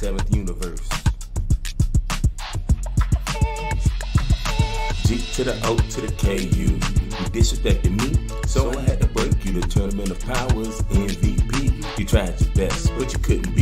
seventh universe. G to the O to the KU. You disrespected me, so I had to break you. The tournament of powers MVP. You tried your best, but you couldn't be.